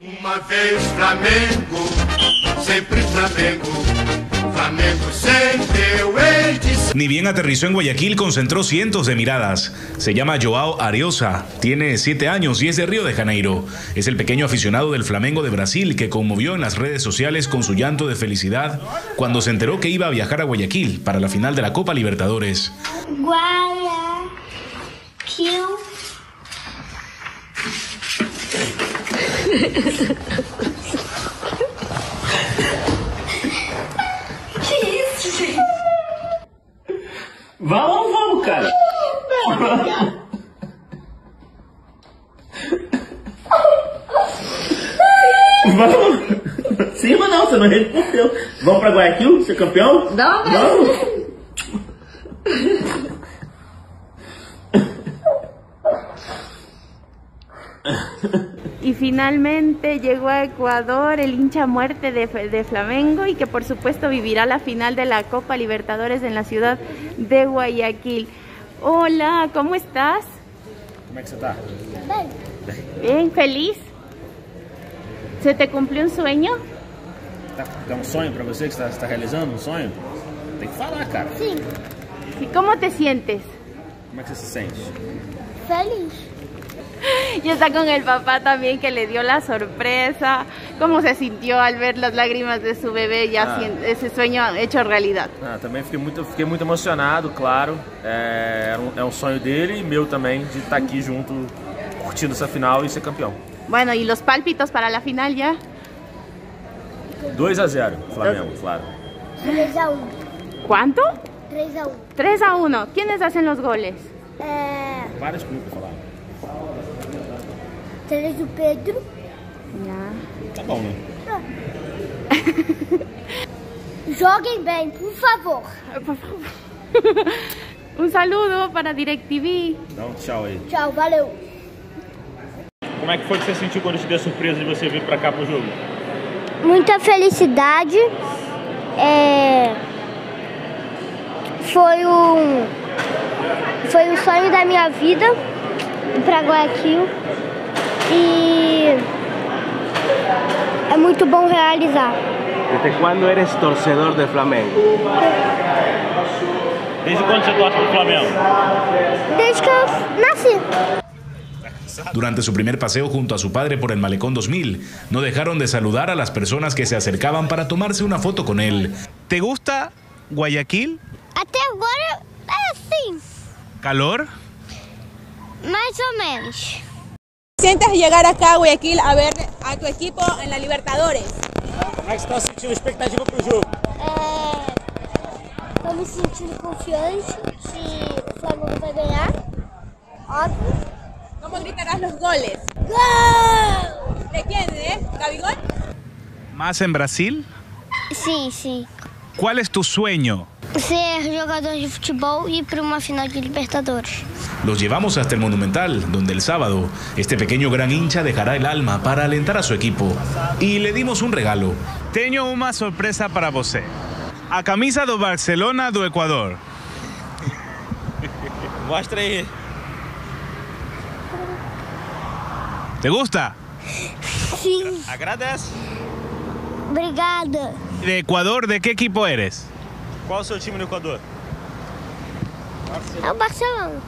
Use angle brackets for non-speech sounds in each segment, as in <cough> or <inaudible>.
Uma vez Flamengo, Flamengo. Flamengo ser. Ni bien aterrizó en Guayaquil, concentró cientos de miradas. Se llama Joao Ariosa, tiene siete años y es de Río de Janeiro. Es el pequeño aficionado del Flamengo de Brasil que conmovió en las redes sociales con su llanto de felicidad cuando se enteró que iba a viajar a Guayaquil para la final de la Copa Libertadores. Guayaquil. Que isso, gente? Vamos, vamos, cara. Vamos. Sim, mas não, você não respondeu. Vamos pra Guayaquil, ser campeão? Não, mas- Vamos. Y finalmente llegó a Ecuador el hincha muerte de, de Flamengo y que por supuesto vivirá la final de la Copa Libertadores en la ciudad de Guayaquil. Hola, ¿cómo estás? Como você tá? Bien, feliz. ¿Se te cumplió un sueño? é um sonho pra você que você tá, você tá realizando? Um sonho? Tem que falar, cara. ¿Y cómo te sientes? Como é que você se sente? Feliz. <laughs> Y está con el papá también que le dio la sorpresa. ¿Cómo se sintió al ver las lágrimas de su bebé ya Ah. ese sueño hecho realidad? Ah, também fiquei muito, fiquei muito emocionado, claro. É, era um- é um sonho dele e meu também de estar aqui junto, curtindo essa final e ser campeão. Bueno, ¿y los pálpitos para la final ya? 2 a 0 Flamengo, claro. 3 a 1. ¿Cuánto? 3 a 1. 3 a 1. ¿Quiénes hacen los goles? É, Várias clubes falaram. 3 do Pedro. Ya. Tá bom, né? <laughs> Joguem bem, por favor. Por favor. <laughs> Un saludo para DirecTV. Dá um tchau aí. Tchau, valeu. Como é que foi que você sentiu quando te deu a surpresa de você vir pra cá pro jogo? Muita felicidade. É, foi um foi o sonho da minha vida ir para Guayaquil e é muito bom realizar. ¿Desde cuándo eres torcedor de Flamengo? Desde quando você torce pro Flamengo? Desde que eu nasci. Durante su primer paseo junto a su padre por el Malecón 2000, no dejaron de saludar a las personas que se acercaban para tomarse una foto con él. ¿Te gusta Guayaquil? Até agora é assim, ¿Calor? mais ou menos. Sientes llegar acá a Guayaquil a ver a tu equipo en la Libertadores? Como é que você tá sentindo a expectativa pro jogo? Estou me sentindo confiante que o Flamengo vai ganhar. Óbvio. ¿Cómo gritarás los goles? Gol! ¿De quién, eh? ¿Gabigol? ¿Más en Brasil? Sim, sim. ¿Cuál es tu sueño? Ser jogador de futebol e ir para uma final de Libertadores. Los llevamos hasta el Monumental, donde el sábado este pequeño gran hincha dejará el alma para alentar a su equipo. Y le dimos un regalo. Tengo una sorpresa para você. A camisa do Barcelona do Ecuador. <laughs> Mostra aí. ¿Te gusta? Sim. Agradece. Obrigada. ¿De Ecuador de qué equipo eres? Qual o seu time no Equador? É o Barcelona.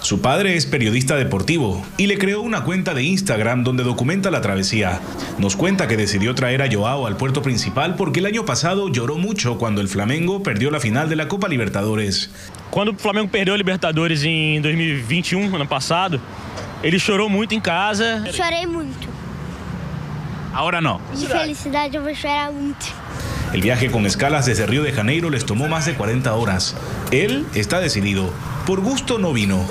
Su padre es periodista deportivo y le creó una cuenta de Instagram donde documenta la travesía. Nos cuenta que decidió traer a Joao al puerto principal porque el año pasado lloró mucho cuando el Flamengo perdió la final de la Copa Libertadores. Quando o Flamengo perdeu a Libertadores em 2021, ano passado, ele chorou muito em casa. Chorei muito. Ahora no. De felicidade eu vou chorar muito. El viaje con escalas desde Río de Janeiro les tomó más de 40 horas. Él está decidido. Por gusto no vino.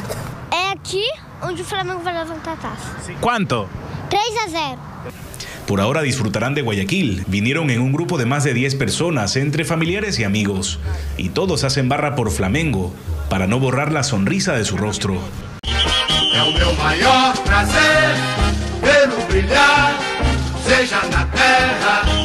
É aqui onde o Flamengo levantar a taça. ¿Cuánto? 3 a 0. Por ahora disfrutarán de Guayaquil. Vinieron en un grupo de más de 10 personas, entre familiares y amigos. Y todos hacen barra por Flamengo, para no borrar la sonrisa de su rostro. Brilhar, seja na terra